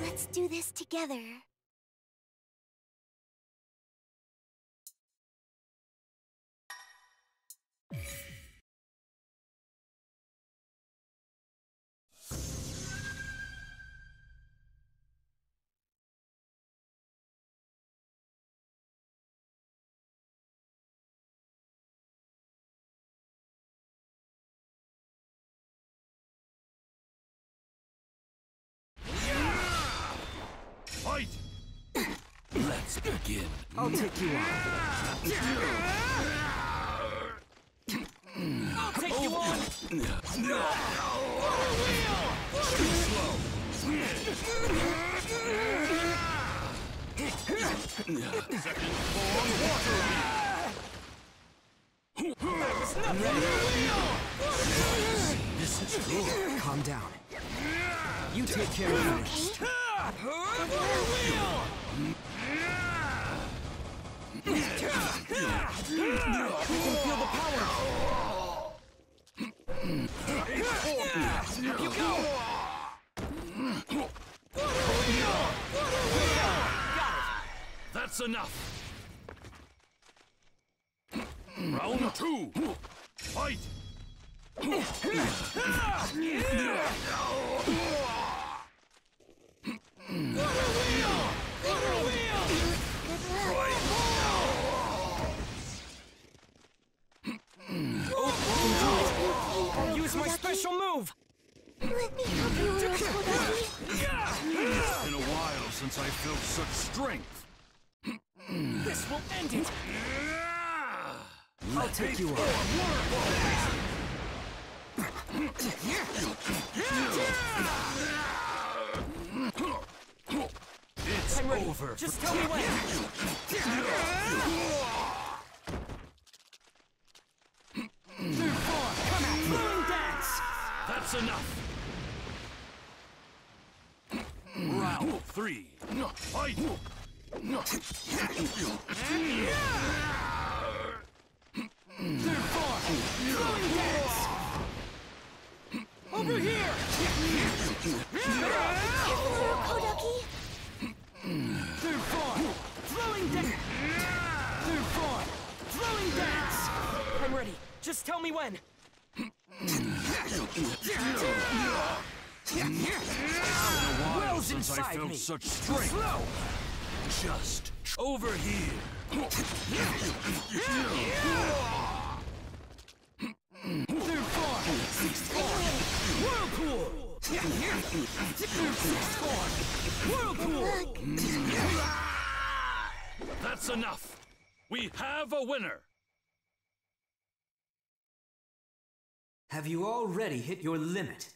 Let's do this together. Fight! Let's begin. I'll take you on. I'll take you on! This is good. Calm down. You take care of this. That's enough. Round two. Fight! Use my special move! Let me help you, Urokodaki. It's been a while since I felt such strength. This will end it! I'll take you on. It's I'm ready. over. Just tell me when! That's enough. Round three. Fight! Third form, flowing dance! Over here! Urokodaki. Third form, flowing dance! Third form, flowing dance! I'm ready. Just tell me when. Wells Since I felt me. such strength. Slow! Just over here. Third form, sixth whirlpool! Sixth form, whirlpool! That's enough. We have a winner. Have you already hit your limit?